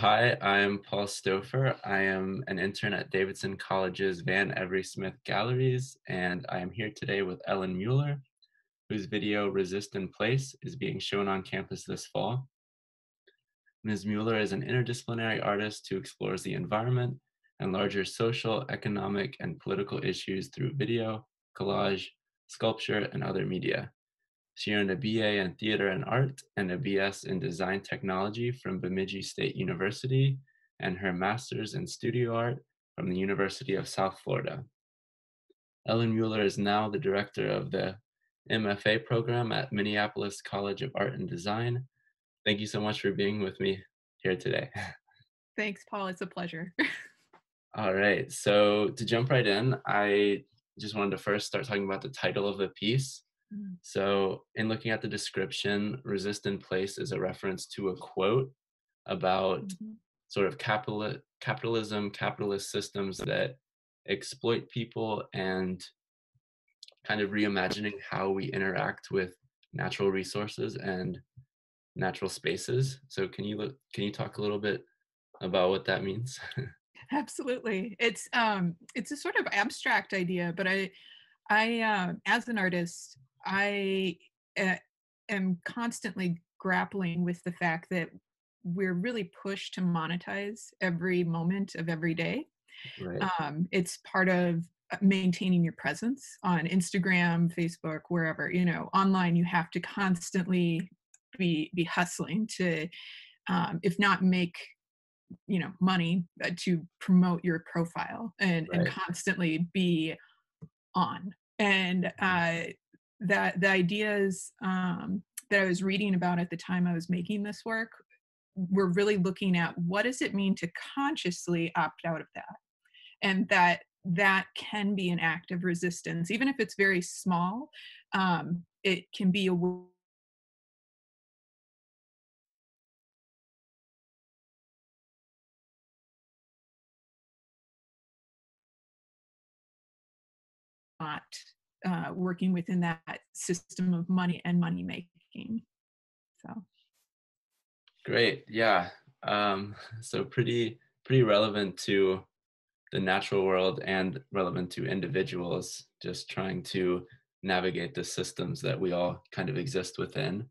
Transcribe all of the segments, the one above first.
Hi, I'm Paul Stouffer. I am an intern at Davidson College's Van Every Smith Galleries, and I am here today with Ellen Mueller, whose video Resist in Place is being shown on campus this fall. Ms. Mueller is an interdisciplinary artist who explores the environment and larger social, economic, and political issues through video, collage, sculpture, and other media. She earned a BA in Theater and Art and a BS in Design Technology from Bemidji State University and her Master's in Studio Art from the University of South Florida. Ellen Mueller is now the director of the MFA program at Minneapolis College of Art and Design. Thank you so much for being with me here today. Thanks, Paul. It's a pleasure. All right. So, to jump right in, I just wanted to first start talking about the title of the piece. Mm. So, in looking at the description, resist in place is a reference to a quote about mm-hmm. sort of capital, capitalism, capitalist systems that exploit people and kind of reimagining how we interact with natural resources and natural spaces. So, can you look, can you talk a little bit about what that means? Absolutely. It's um it's a sort of abstract idea, but I I uh, as an artist, I uh, am constantly grappling with the fact that we're really pushed to monetize every moment of every day. Right. Um, it's part of uh, maintaining your presence on Instagram, Facebook, wherever you know online. You have to constantly be be hustling to, um, if not make you know money uh, to promote your profile and right. and constantly be on and uh that the ideas um, that I was reading about at the time I was making this work were really looking at what does it mean to consciously opt out of that, and that that can be an act of resistance, even if it's very small. Um, it can be a not uh, working within that system of money and money making. So great, yeah. Um, so pretty pretty relevant to the natural world and relevant to individuals just trying to navigate the systems that we all kind of exist within.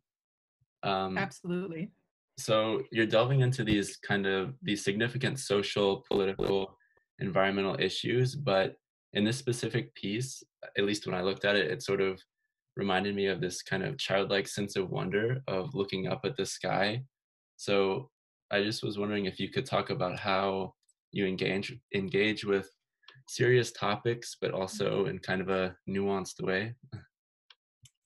Um, Absolutely. So you're delving into these kind of these significant social, political, environmental issues, but in this specific piece, at least when I looked at it, it sort of reminded me of this kind of childlike sense of wonder of looking up at the sky. So I just was wondering if you could talk about how you engage engage with serious topics, but also mm-hmm. in kind of a nuanced way.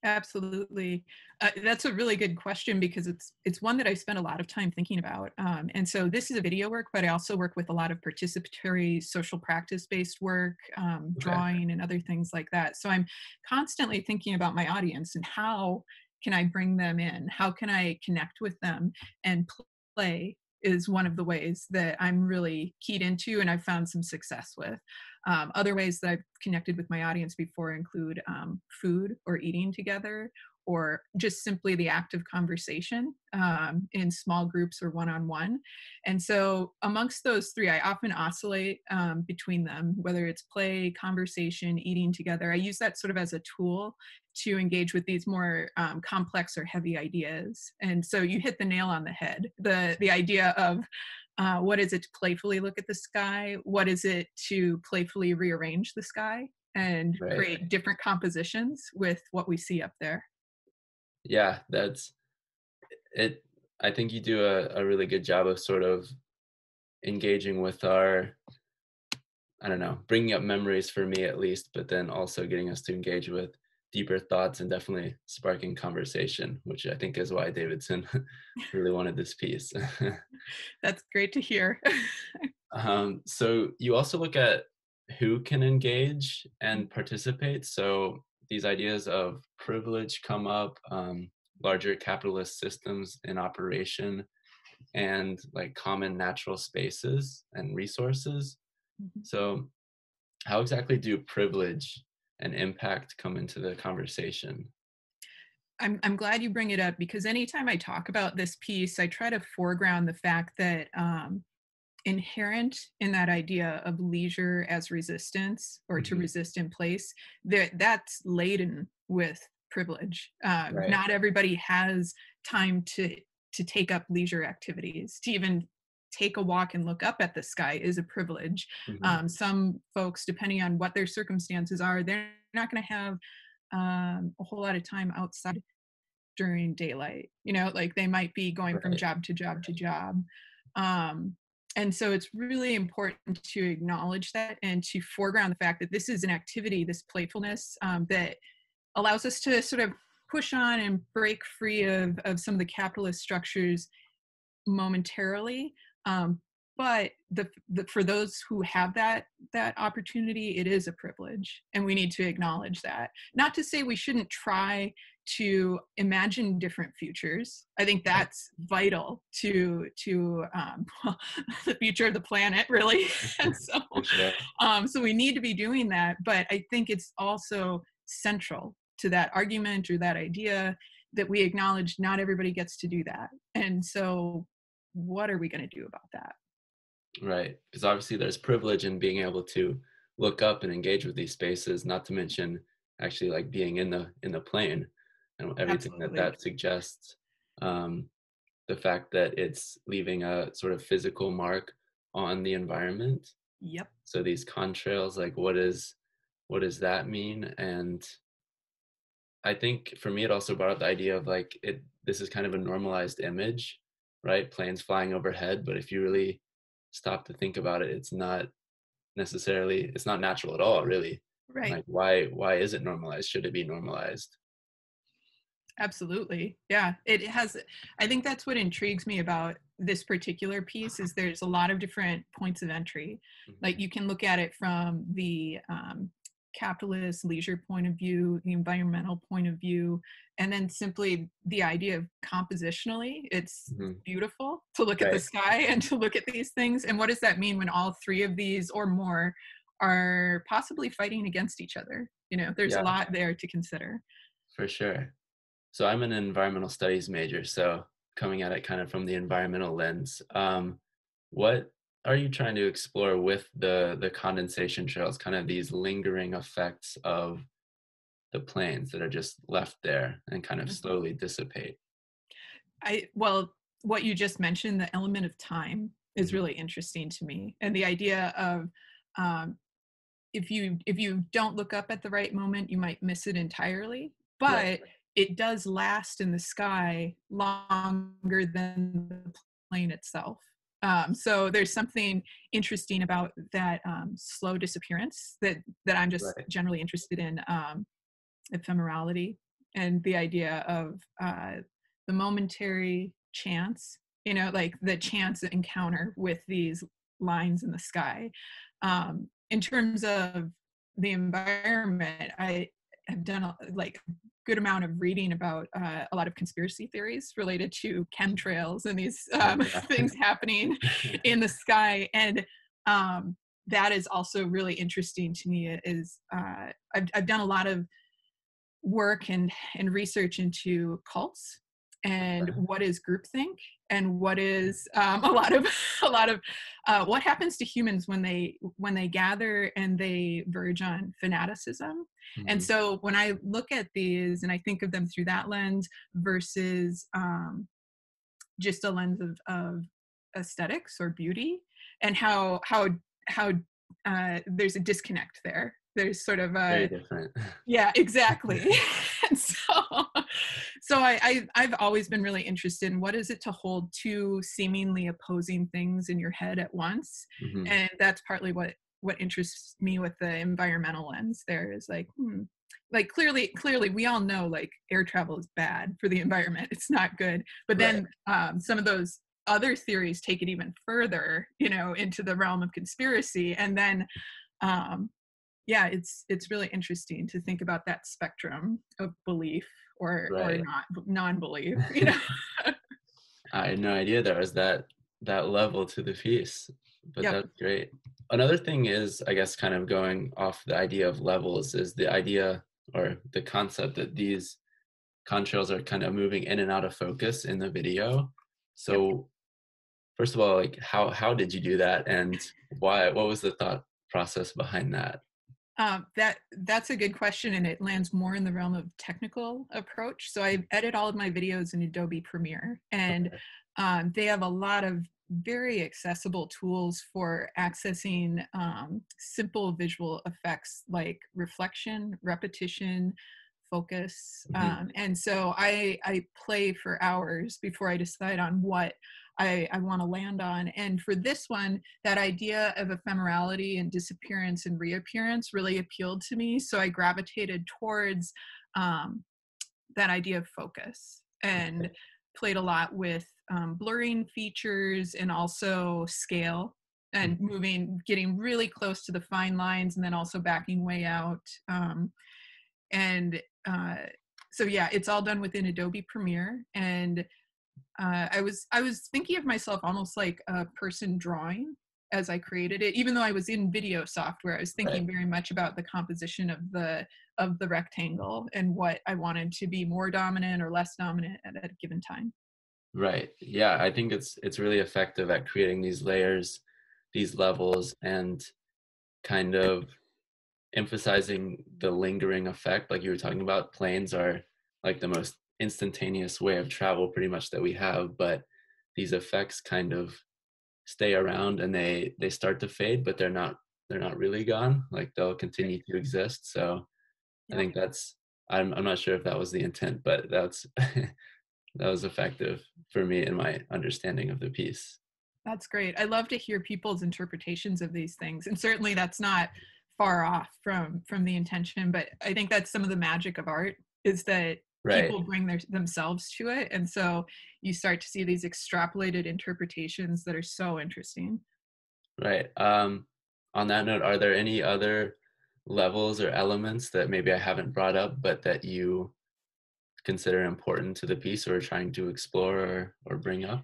Absolutely, uh, that's a really good question because it's it's one that I spent a lot of time thinking about. Um, and so this is a video work, but I also work with a lot of participatory social practice based work, um, okay. drawing, and other things like that. So I'm constantly thinking about my audience and how can I bring them in? How can I connect with them and play is one of the ways that I'm really keyed into and I've found some success with. Um, other ways that I've connected with my audience before include um, food or eating together or just simply the act of conversation um, in small groups or one on one. And so, amongst those three, I often oscillate um, between them, whether it's play, conversation, eating together. I use that sort of as a tool to engage with these more um, complex or heavy ideas. And so, you hit the nail on the head the, the idea of uh, what is it to playfully look at the sky? What is it to playfully rearrange the sky and right. create different compositions with what we see up there? yeah that's it i think you do a, a really good job of sort of engaging with our i don't know bringing up memories for me at least but then also getting us to engage with deeper thoughts and definitely sparking conversation which i think is why davidson really wanted this piece that's great to hear um, so you also look at who can engage and participate so these ideas of privilege come up, um, larger capitalist systems in operation, and like common natural spaces and resources. Mm-hmm. So, how exactly do privilege and impact come into the conversation? I'm, I'm glad you bring it up because anytime I talk about this piece, I try to foreground the fact that um, inherent in that idea of leisure as resistance or to mm-hmm. resist in place, that that's laden with privilege. Um, right. Not everybody has time to to take up leisure activities, to even take a walk and look up at the sky is a privilege. Mm-hmm. Um, some folks, depending on what their circumstances are, they're not going to have um, a whole lot of time outside during daylight. You know, like they might be going right. from job to job to job. Um, and so it's really important to acknowledge that and to foreground the fact that this is an activity, this playfulness um, that allows us to sort of push on and break free of, of some of the capitalist structures momentarily um, but the, the, for those who have that that opportunity it is a privilege and we need to acknowledge that. Not to say we shouldn't try to imagine different futures. I think that's vital to to um, the future of the planet really. And so um, so we need to be doing that but i think it's also central to that argument or that idea that we acknowledge not everybody gets to do that. And so what are we going to do about that? Right because obviously there's privilege in being able to look up and engage with these spaces not to mention actually like being in the in the plane and everything Absolutely. that that suggests um the fact that it's leaving a sort of physical mark on the environment. Yep. So these contrails like what is what does that mean? And i think for me it also brought up the idea of like it this is kind of a normalized image right? Planes flying overhead, but if you really stop to think about it, it's not necessarily it's not natural at all, really. Right. Like why why is it normalized? Should it be normalized? Absolutely. Yeah. It has I think that's what intrigues me about this particular piece is there's a lot of different points of entry. Mm-hmm. Like you can look at it from the um, capitalist leisure point of view, the environmental point of view, and then simply the idea of compositionally, it's mm-hmm. beautiful to look right. at the sky and to look at these things. And what does that mean when all three of these or more are possibly fighting against each other? You know, there's yeah. a lot there to consider. For sure. So I'm an environmental studies major, so coming at it kind of from the environmental lens. Um, what are you trying to explore with the the condensation trails kind of these lingering effects of the planes that are just left there and kind of mm-hmm. slowly dissipate i well what you just mentioned the element of time is mm-hmm. really interesting to me and the idea of um, if you if you don't look up at the right moment you might miss it entirely but right. it does last in the sky longer than the plane itself um, so there's something interesting about that um, slow disappearance that that I'm just right. generally interested in um, ephemerality and the idea of uh, the momentary chance, you know, like the chance encounter with these lines in the sky. Um, in terms of the environment, I have done like good amount of reading about uh, a lot of conspiracy theories related to chemtrails and these um, things happening in the sky. And um, that is also really interesting to me is uh, I've, I've done a lot of work and, and research into cults and what is groupthink? And what is um, a lot of a lot of uh, what happens to humans when they when they gather and they verge on fanaticism? Mm-hmm. and so when i look at these and i think of them through that lens versus um, just a lens of, of aesthetics or beauty and how how how uh, there's a disconnect there there's sort of a very different yeah exactly and so so I, I i've always been really interested in what is it to hold two seemingly opposing things in your head at once mm-hmm. and that's partly what what interests me with the environmental lens there is like hmm, like clearly clearly we all know like air travel is bad for the environment it's not good but then right. um, some of those other theories take it even further you know into the realm of conspiracy and then um, yeah, it's it's really interesting to think about that spectrum of belief or right. or not non-belief. You know, I had no idea there was that that level to the piece, but yep. that's great. Another thing is, I guess, kind of going off the idea of levels is the idea or the concept that these contrails are kind of moving in and out of focus in the video. So first of all, like how how did you do that and why what was the thought process behind that? Um, that that's a good question, and it lands more in the realm of technical approach. So I edit all of my videos in Adobe Premiere, and okay. um, they have a lot of very accessible tools for accessing um, simple visual effects like reflection, repetition, focus. Mm-hmm. Um, and so I, I play for hours before I decide on what I, I want to land on. And for this one, that idea of ephemerality and disappearance and reappearance really appealed to me. So I gravitated towards um, that idea of focus and played a lot with um, blurring features and also scale and mm-hmm. moving, getting really close to the fine lines and then also backing way out. Um, and uh, so yeah, it's all done within Adobe Premiere. And uh, I was I was thinking of myself almost like a person drawing as I created it, even though I was in video software. I was thinking right. very much about the composition of the of the rectangle and what I wanted to be more dominant or less dominant at a given time. Right. Yeah, I think it's it's really effective at creating these layers, these levels, and kind of emphasizing the lingering effect. Like you were talking about, planes are like the most instantaneous way of travel, pretty much that we have, but these effects kind of stay around and they they start to fade, but they're not they're not really gone. Like they'll continue to exist. So I think that's I'm I'm not sure if that was the intent, but that's that was effective for me in my understanding of the piece. That's great. I love to hear people's interpretations of these things. And certainly that's not far off from from the intention, but I think that's some of the magic of art is that right. people bring their themselves to it and so you start to see these extrapolated interpretations that are so interesting. Right. Um on that note, are there any other levels or elements that maybe I haven't brought up but that you consider important to the piece or trying to explore or, or bring up?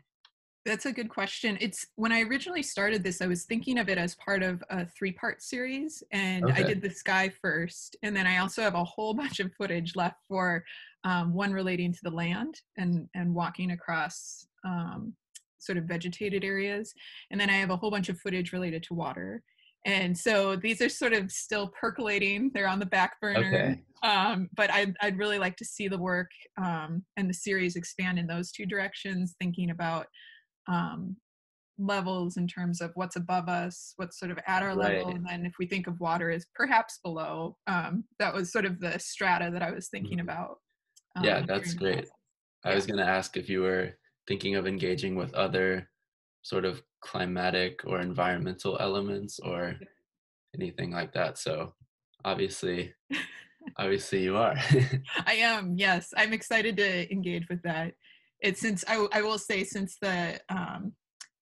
That's a good question. It's when I originally started this, I was thinking of it as part of a three part series, and okay. I did the sky first. And then I also have a whole bunch of footage left for um, one relating to the land and, and walking across um, sort of vegetated areas. And then I have a whole bunch of footage related to water and so these are sort of still percolating they're on the back burner okay. um, but I'd, I'd really like to see the work um, and the series expand in those two directions thinking about um, levels in terms of what's above us what's sort of at our right. level and then if we think of water as perhaps below um, that was sort of the strata that i was thinking mm-hmm. about yeah um, that's great i was going to ask if you were thinking of engaging with other sort of climatic or environmental elements or anything like that. So obviously, obviously you are. I am. Yes, I'm excited to engage with that. It's since I, I will say since the um,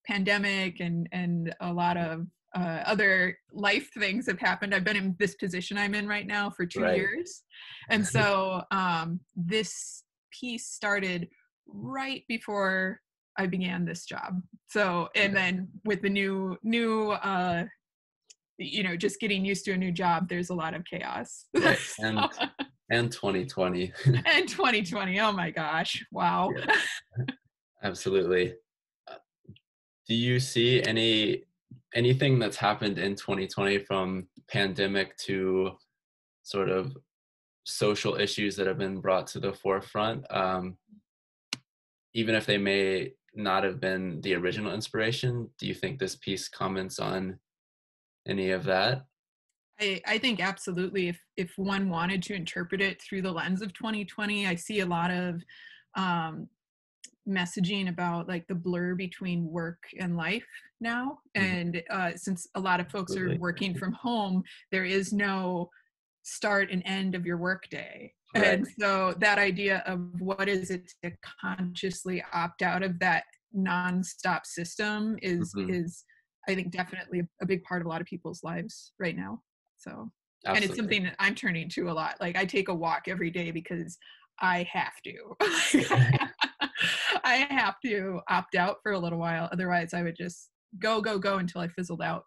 pandemic and and a lot of uh, other life things have happened. I've been in this position I'm in right now for two right. years, and so um, this piece started right before I began this job. So, and then with the new, new, uh, you know, just getting used to a new job, there's a lot of chaos. Right. And, and 2020. and 2020. Oh my gosh. Wow. Yeah. Absolutely. Uh, do you see any anything that's happened in 2020 from pandemic to sort of social issues that have been brought to the forefront um, even if they may not have been the original inspiration. Do you think this piece comments on any of that? I, I think absolutely. If if one wanted to interpret it through the lens of 2020, I see a lot of um, messaging about like the blur between work and life now. Mm-hmm. And uh, since a lot of folks are working from home, there is no start and end of your workday. Right. And so that idea of what is it to consciously opt out of that nonstop system is mm-hmm. is I think definitely a big part of a lot of people's lives right now. So Absolutely. and it's something that I'm turning to a lot. Like I take a walk every day because I have to. I have to opt out for a little while. Otherwise I would just go, go, go until I fizzled out.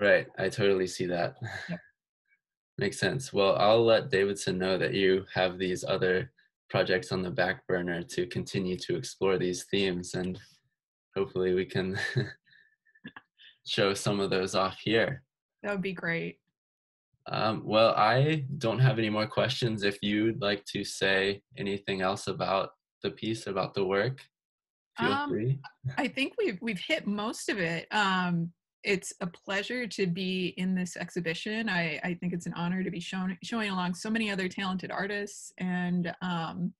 Right. I totally see that. Yep. Makes sense. Well, I'll let Davidson know that you have these other projects on the back burner to continue to explore these themes and hopefully we can show some of those off here. That would be great. Um, well, I don't have any more questions. If you'd like to say anything else about the piece, about the work, feel um, free. I think we've we've hit most of it. Um, it's a pleasure to be in this exhibition. I, I think it's an honor to be shown, showing along so many other talented artists. And um,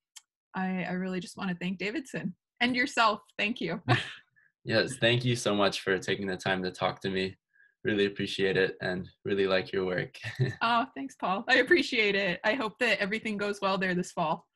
I, I really just want to thank Davidson and yourself. Thank you. yes, thank you so much for taking the time to talk to me. Really appreciate it and really like your work. oh, thanks, Paul. I appreciate it. I hope that everything goes well there this fall.